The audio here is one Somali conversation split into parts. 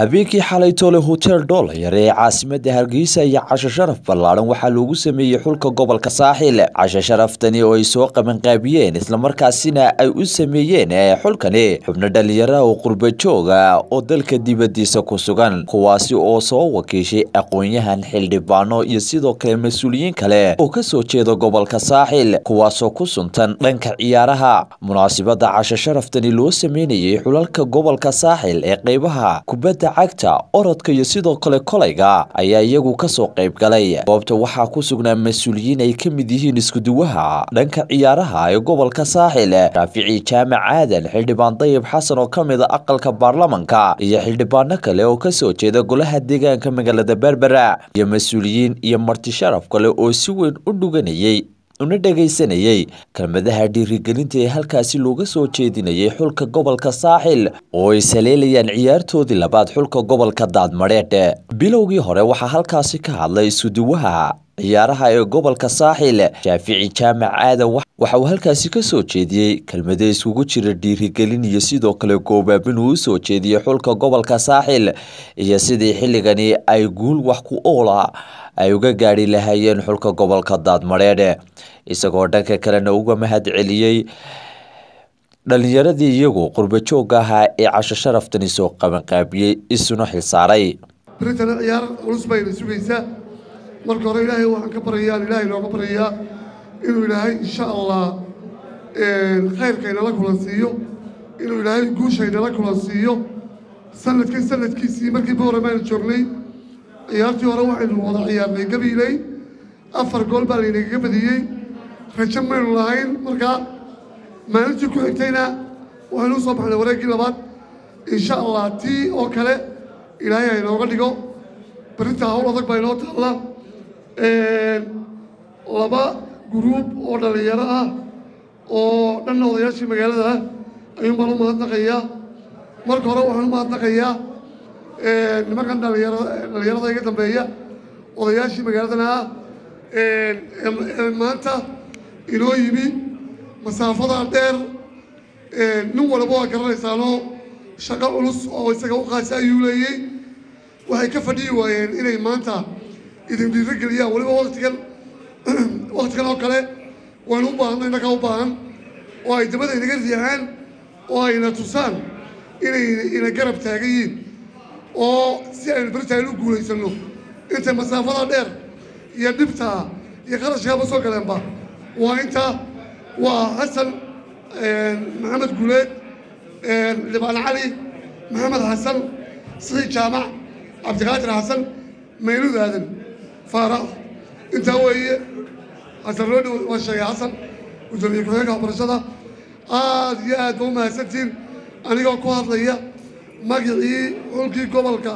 habeenkii xalay toole hotel dholayar ee caasimada hargeysa iyo casho sharaf ballaaran waxaa loogu sameeyey xulka gobolka saaxil. Casho sharaftani oo ay soo qabanqaabiyeen islamarkaasina ay u sameeyeen xulkani xubno dhalinyaraha oo qurba jooga oo dalka dibadiisa ku sugan kuwaasi oo soo wakiishay aqoon-yahan xildhibaano iyo sidoo kale mas'uuliyiin kale oo ka soo jeeda gobolka saaxil kuwaasoo ku suntan dhanka ciyaaraha. Munaasibada casho sharaftani loo sameynayay xulalka gobolka saaxil ee qeybaha kubadda cagta orodka iyo sidoo kale kolayga ayaa iyagu ka soo qayb galay. Goobta waxaa ku sugnaa mas'uuliyiin ay ka mid yihiin iskuduwaha dhanka ciyaaraha ee gobolka saaxil raafici jaamac aadan xildhibaan dayib xasan oo ka mid a aqalka baarlamanka iyo xildhibaano kale oo ka soo jeeda golaha deegaanka magaalada berbera iyo mas'uuliyiin iyo marti sharaf kale oo si weyn u dhuganayay una dhagaysanayay kelmadaha dhiirigelinta ee halkaasi looga soo jeedinayay xulka gobolka saaxil oo ay saleelayaan ciyaartoodii labaad xulka gobolka daadmadheedh bilowgii hore waxaa halkaasi ka hadlay isuduwaha ciyaaraha ee gobolka saaxil shaafici jaamac aadan waxa uu halkaasi ka soo jeediyey kelmado iskugu jira dhiirigelin iyo sidoo kale goobaabin uu u soo jeediyey xulka gobolka saaxil iyo sidii xilligani ay guul wax ku oola ay uga gaadhi lahaayeen xulka gobolka daadmadheedh isagoo dhanka kalena uga mahad celiyey dhalinyaradii iyagu qurba joogga ahaa ee casho sharaftani soo qabanqaabiyey isuna xilsaaray britana ciyaar culus bayna sugaysaa marka hore ilaahay waxaan ka barayaan ilaahay looga baryayaa inuu ilaahay insha allah khayrkaynala kulan siiyo inuu ilaahay guushaynala kulan siiyo. Sanadkan sanadkiisii markii bowramaan joognay ciyaartii hore waxaynu wada ciyaarnay gabiiley afar gool baa laynagaga badiyey rajo maynu lahayn. Markaa maalintii ku xigtayna waxaynu u soo baxnay wareeggii labaad. Insha allah tii oo kale ilaahay haynooga dhigo. Berintaa hawl adag baa inoo taalla. Laba guruub oo dhallinyaro ah oo dhanna odayaashii magaalada ah ayuun baan u mahadnaqayaa. Marka hore waxaan u mahadnaqayaa nimankan dhallinyarada iga dambeeya odayaashii magaaladana ah maanta inoo yimi masaafada dheer nin walba waa garanaysaanoo shaqo culus oo isaga u qaasa ayuu leeyey waxay ka fadhiyi waayeen inay maanta idin dhiirigeliyaan weliba waktigan waktigan oo kale waynu u baahanna innagaa u baahan oo ay dabada inaga riixaan oo ayna tusaan inay ina garab taagan yihiin oo si aynu beritaan u guulaysanno intay masaafada dheer iyo dhibtaa iyo qarashkaaba soo galeenba waa inta waa xasan maxamed guuleed libaan cali maxamed xasan siciid jaamac cabdiqaadir xasan maylud aadan faarax intaa weeye xasan roodhi waa sheegay xasan gudoomiye ku-xigeenka waxbarashada aad iyo aad ba u mahadsantiin anigoo ku hadlaya magicii xulkii gobolka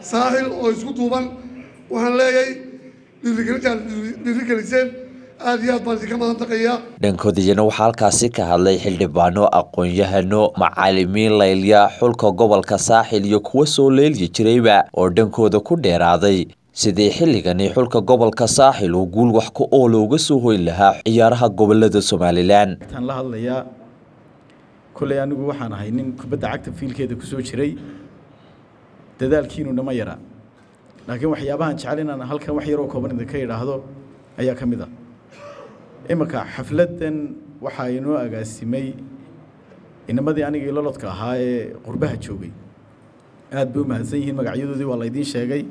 saaxil oo isku duuban waxaan leeyahay dhiirigelintaan dhiirigeliseen aad iyo aad baan idinka mahadnaqayaa dhankoodiyana waxaa halkaasi ka hadlay xildhibaano aqoon-yahano macaalimiin laylya xulka gobolka saaxil iyo kuwa soo leelyi jirayba oo dhankooda ku dheeraaday. Sidii xilligani xulka gobolka saaxil uu guul wax ku oola uga soo hoyn lahaa ciyaaraha gobollada somalilan. Intaan la hadlayaa kolley anigu waxaan ahay nin kubadda cagta fiilkeeda ku soo jiray. Dadaalkiinuna ma yara. Laakiin waxyaabahan jecel inaan halkan wax yaroo kooban idinka idhaahdo ayaa ka mid ah. Iminka xafladdan waxaa inoo agaasimay inamadii anigii lolodka ahaa ee qurbaha joogay. Aad bay u mahadsan yihiin magacyadoodii waa laydiin sheegay.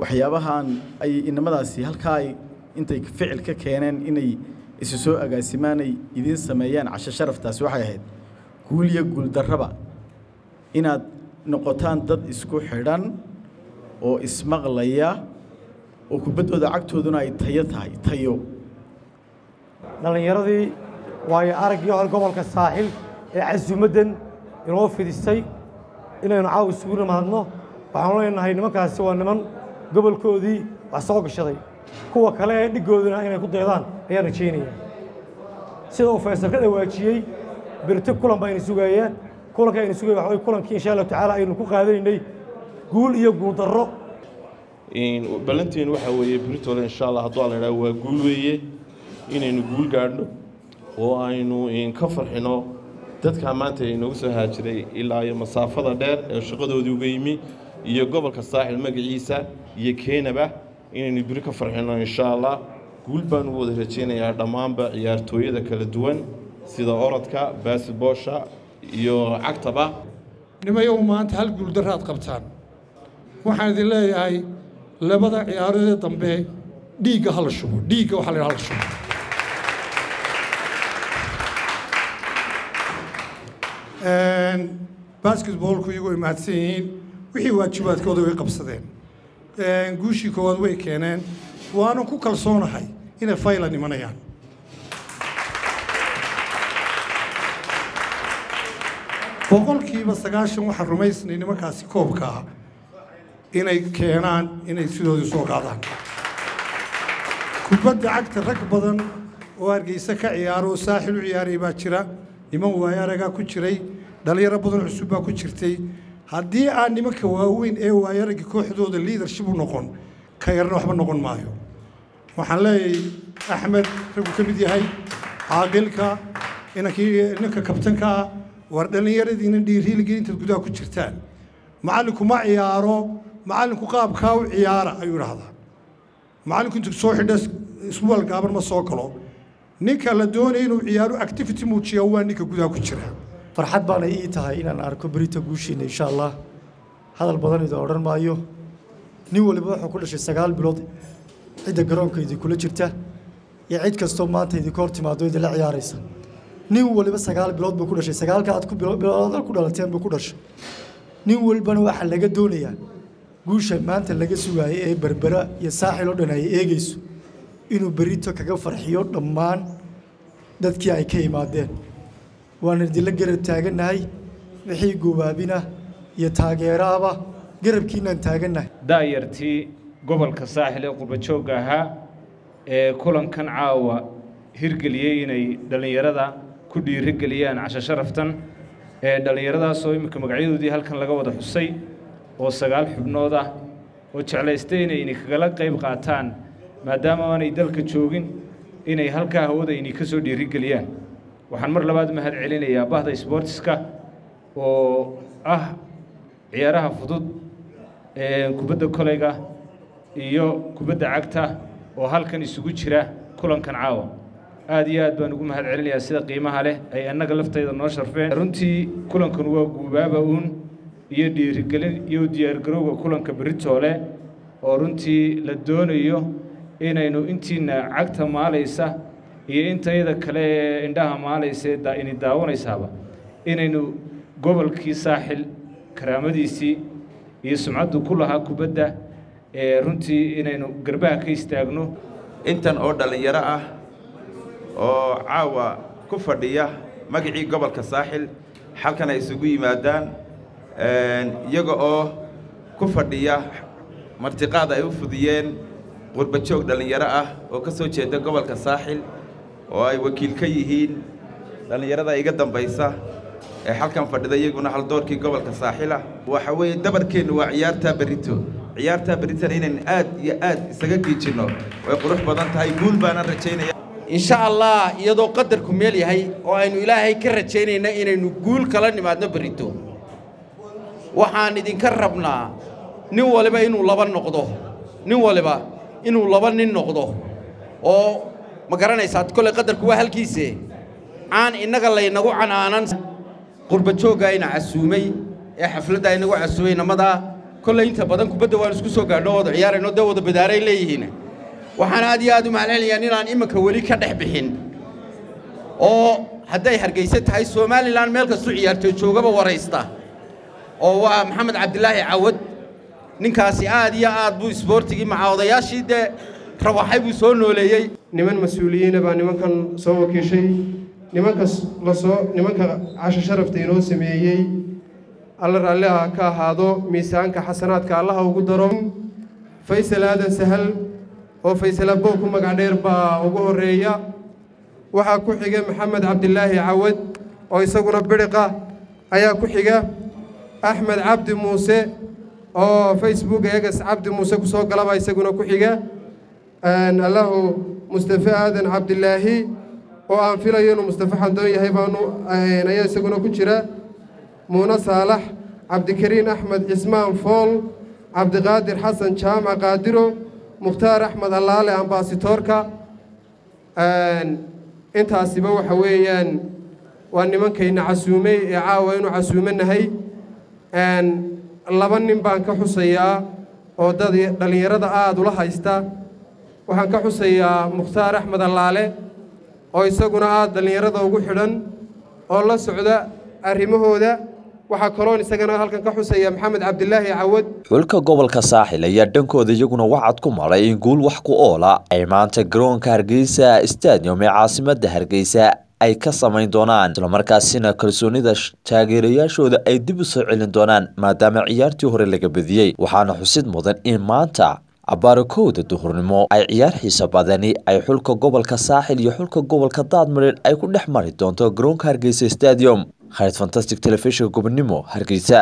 Waxyaabahan ay inamadaasi halkaa ay intay ficil ka keeneen inay isu soo agaasimaan ay idiin sameeyaan casho sharaftaasi waxay ahayd guul iyo guuldarraba inaad noqotaan dad isku xidhan oo ismaqlaya oo kubaddooda cagtooduna ay tayo tahay tayo. Dhallinyaradii waayo araggii hore gobolka saaxil ee casuumaddan inoo fidistay inaynu caaw isugu nimaadno waxaanu leenahay nimankaasi waa niman gobolkoodii wax soo gashaday kuwa kale ee dhiggooduna inay ku daydaan ayaan rajaynaya sida uu faysal ka dhawaajiyey berito kulan bayna sugaayaan kulanka aynu sugaya waxa kulankii insha allahu tacaala aynu ku qaadanaynay guul iyo guuldarro. Ballanteen waxaa weeye britole insha allah hadduu alla idhaha waa guul weeye. Inaynu guul gaadhno oo aynu ka farxino dadkaa maanta inoogu soo haajiray ilaa iyo masaafada dheer ee shaqadoodii uga yimi iyo gobolka saaxil magaciisa iyo keenaba inaynu biri ka farxino insha allah guul baan ugu wada rajaynayaa dhammaanba ciyaartooyada kala duwan sida orodka baasiboosha iyo cagtaba nimayow maanta hal guuldaraad qabtaan? Waxaan idin leeyahay labada ciyaaroodee dambe dhiigga hala shubo. Dhiigga waxaa la hala shubo. Basketballku iyagoo imaadsan yihiin wixii waajibaadkooda way qabsadeen guushii koowaad way keeneen waanan ku kalsoonahay inay fayla imanayaan boqolkiiba sagaashan waxaan rumaysnay nimankaasi koobka ah inay keenaan inay sidoodii soo qaadaan kubadda cagta rag badan oo hargeysa ka ciyaaro oo saaxil u ciyaaray baa jira niman waayaragaa ku jiray dhallinyaro badan cusub baa ku jirtay haddii aan nimanka waaweyn ee waayaragii kooxdooda liadership u noqon ka yarna waxba noqon maayo. Waxaan leeyahay axmed raggu ka mid yahay caaqilka ninka kabtanka ah war dhallinyaradiina dhiiriiliga intaad gudaha ku jirtaan. Macallinku ma ciyaaro macallinku qaabkaa u ciyaara ayuu idhahdaa macallinku intuu soo xidha isbuwal gaaban ma soo galo. Ninka la doonaya inuu ciyaaro activity muujiya waa ninka gudaha ku jira farxad baana ii tahay inaan arko berita guushiina insha allah hadal badan idin odhan maayo. Nin waliba wuxuu ku dhashay sagaal bilood cidda garoonka idinkula jirta iyo cid kastoo maanta idinka hor timaado idinla ciyaaraysa. Nin waliba sagaal bilood buu ku dhashay. Sagaalka aad ku bilood ku dhalateen buu ku dhashay. Nin walbana waxaa laga doonayaa guusha maanta laga sugaayay ee berbera iyo saaxil oo dhan ay eegayso inuu berito kaga farxiyo dhammaan dadkii ay ka yimaadeen waan idinla garab taagannahay wixii goobaabina iyo taageeraaba garabkiinaan taagannahay daayartii gobolka saaxil ee qurbajoogga ahaa ee kulankan caawa hirgeliyey inay dhallinyarada ku dhiirigeliyaan casho sharaftan ee dhallinyaradaasoo iminka magacyadoodii halkan laga wada xusay oo sagaal xubnood ah oo jeclaystay inay idinkagala qayb qaataan maadaama aanay dalka joogin inay halkaa hawada idinka soo dhiirigeliyaan waxaan mar labaad mahad celinayaa bahda sboortiska oo ah ciyaaraha fudud kubadda koleyga iyo kubadda cagta oo halkan isugu jira kulankan caawa. Aad iyo aad baan ugu mahad celinayaa sida qiimaha leh ay annaga laftayda noo sharfeen. Runtii kulankan waa guubaaba uun iyo dhiirigelin iyo diyaargarowga kulanka beritoole oo runtii la doonayo inaynu intiina cagta maalaysa iyo intayada kale ee indhaha maalaysa ee ini daawanaysaaba inaynu gobolkii saaxil karaamadiisii iyo sumcaddu ku lahaa kubadda runtii inaynu garbaha ka istaagno. Intan oo dhallinyaro ah oo caawa ku fadhiya magacii gobolka saaxil halkan ay isugu yimaadaan iyaga oo ku fadhiya martiqaad ay u fudiyeen qurbajoog dhallinyaro ah oo ka soo jeeda gobolka saaxil oo ay wakiil ka yihiin dhallinyarada iga dambaysa ee halkan fadhida iyaguna haldoorkii gobolka saaxila. Waxa weeye dabarkeennu waa ciyaartaa berrito. Ciyaartaa berritan inaynu aad iyo aad isaga giijinno way qurux badan tahay guul baana rajaynaya. Insha allah iyadoo qadarku meel yahay oo aynu ilaahay ka rajaynayna inaynu guul kala nimaadno berrito. Waxaan idinka rabnaa nin waliba inuu laba noqdo. Nin waliba inuu laba nin noqdo oo ma garanaysaad kolley qadarku waa halkiise. Aan innaga laynagu canaanan. Qurbajooggaa ina casuumay ee xafladda inagu casuumay namadaa kolley inta badan kubadda waan isku soo gaadho wada ciyaarayno dee wada badaaray leeyihiin. Waxaan aad iyo aad u mahadcelinayaa inaan iminka weli ka dhex bixin. Oo hadday hargayse tahay somalilan meel kastuu ciyaartooy joogaba waraysta. Oo waa maxamed cabdilaahi cawad. Ninkaasi aad iyo aad buu isboortigii maca dee rawaxay buu soo nooleeyey. Niman mas'uuliyiina baa nimankan soo wakiishay. Nimankas la soo nimanka casho sharafta inoo sameeyey. Alla raalli ah ka ahaado miisaanka xasanaadka allaha ugu daro faysal aadan sahal oo faysal abow ku magac dheer baa ugu horreeya. Waxaa ku xiga maxamed cabdilaahi cawad oo isaguna bidhiqa ayaa ku xiga axmed cabdi muuse oo facebook eegas cabdi muuse ku soo galaba isaguna ku xiga allahu mustafe aadan cabdilaahi oo aan filayo inuu mustafa xandoon yahay baanu ayaa isaguna ku jira muune saalax cabdikariin axmed cismaan fool cabdiqaadir xasan jaamac qaadiro mukhtaar axmed allaale ambaasitoorka intaasiba waxa weeyaan waa nimankayna casuumay ee caawa inuu casuumanahay laba nin baan ka xusayaa oo dad dhallinyarada aada ula haysta waxaan ka xusayaa mukhtaar axmed allaale oo isaguna aada dhallinyarada ugu xidhan oo la socda arrimahooda. Waxaa kaloon isagana halkan ka xusaya maxamed cabdilaahi cawad. Xulka gobolka saaxil ayaa dhankooda iyaguna wacad ku maray in guul wax ku oola ay maanta garoonka hargeysa stadium ee caasimada hargeysa ay ka samayn doonaan. Islamarkaasina kalsoonida taageerayaashooda ay dib u soo celin doonaan maadaama ciyaartii hore laga badiyey waxaana xusid mudan in maanta abaarakowda duhurnimo ay ciyaar xiisa badani ay xulka gobolka saaxil iyo xulka gobolka daadmareed ay ku dhex mari doonto garoonka hargeysa stadium. Khalid fantastic telefishinka gobonimo hargeysa